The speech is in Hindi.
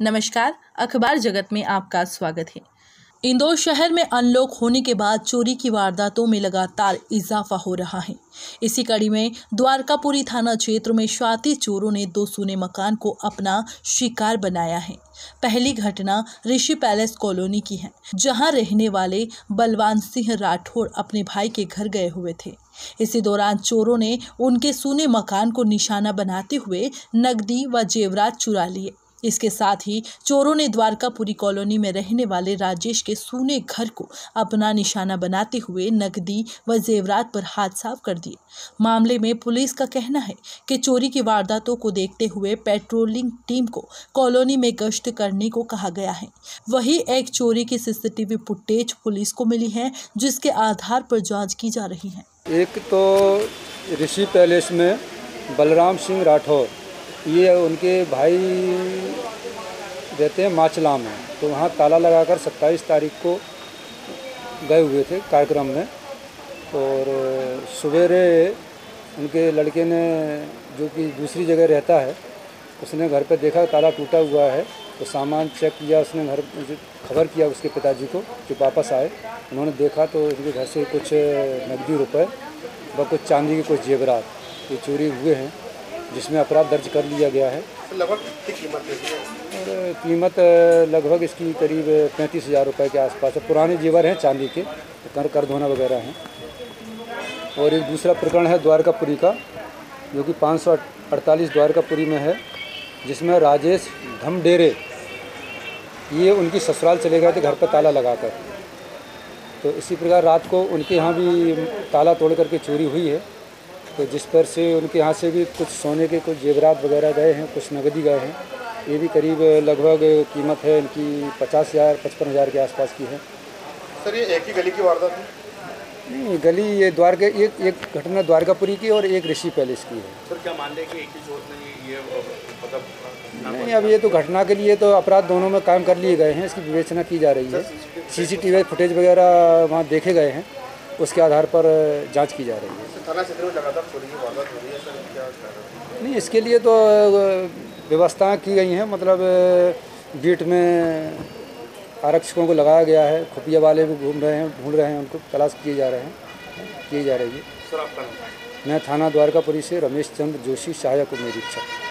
नमस्कार, अखबार जगत में आपका स्वागत है। इंदौर शहर में अनलॉक होने के बाद चोरी की वारदातों में लगातार इजाफा हो रहा है। इसी कड़ी में द्वारकापुरी थाना क्षेत्र में शाती चोरों ने दो सुने मकान को अपना शिकार बनाया है। पहली घटना ऋषि पैलेस कॉलोनी की है, जहाँ रहने वाले बलवान सिंह राठौड़ अपने भाई के घर गए हुए थे। इसी दौरान चोरों ने उनके सूने मकान को निशाना बनाते हुए नकदी व जेवरात चुरा लिए। इसके साथ ही चोरों ने द्वारकापुरी कॉलोनी में रहने वाले राजेश के सूने घर को अपना निशाना बनाते हुए नकदी व जेवरात पर हाथ साफ़ कर दिए। मामले में पुलिस का कहना है कि चोरी की वारदातों को देखते हुए पेट्रोलिंग टीम को कॉलोनी में गश्त करने को कहा गया है। वही एक चोरी की सीसीटीवी फुटेज पुलिस को मिली है, जिसके आधार पर जाँच की जा रही है। एक तो ऋषि पैलेस में बलराम सिंह राठौर ये उनके भाई रहते हैं माचला में। तो वहाँ ताला लगाकर 27 तारीख को गए हुए थे कार्यक्रम में। और सवेरे उनके लड़के ने जो कि दूसरी जगह रहता है, उसने घर पर देखा, ताला टूटा हुआ है। तो सामान चेक किया, उसने घर खबर किया उसके पिताजी को, जो वापस आए। उन्होंने देखा तो उनके घर से कुछ नकदी रुपए व कुछ चांदी के कुछ जेवरात ये चोरी हुए हैं। जिसमें अपराध दर्ज कर लिया गया है। लगभग कितनी कीमत और कीमत लगभग इसकी करीब पैंतीस हज़ार रुपये के आसपास है। पुराने जेवर हैं चांदी के कर कर धोना वगैरह हैं। और एक दूसरा प्रकरण है द्वारकापुरी का जो कि पाँच सौ अड़तालीस द्वारकापुरी में है जिसमें राजेश धमडेरे ये उनकी ससुराल चले गए थे घर पर ताला लगाकर। तो इसी प्रकार रात को उनके यहाँ भी ताला तोड़ करके चोरी हुई है। तो जिस पर से उनके यहाँ से भी कुछ सोने के कुछ जेवरात वगैरह गए हैं कुछ नगदी गए हैं ये भी करीब लगभग कीमत है इनकी पचास हज़ार पचपन हज़ार के आसपास की है। सर ये एक ही गली की वारदात है? नहीं गली ये द्वारका एक एक घटना द्वारकापुरी की और एक ऋषि पैलेस की है। सर क्या मान लें कि एक ही चोर ने ये मतलब नहीं अब ये तो घटना के लिए तो अपराध दोनों में कायम कर लिए गए हैं इसकी विवेचना की जा रही है। सीसीटीवी फुटेज वगैरह वहाँ देखे गए हैं। उसके आधार पर जाँच की जा रही है। थाना क्षेत्र में लगातार चोरी की वारदात हो रही है सर? क्या कारण नहीं इसके लिए तो व्यवस्थाएँ की गई हैं। मतलब बीट में आरक्षकों को लगाया गया है। खुफिया वाले भी घूम रहे हैं ढूंढ रहे हैं उनको तलाश किए जा रहे हैं किए जा रही है। मैं थाना द्वारकापुरी से रमेश चंद्र जोशी सहायक उप निरीक्षक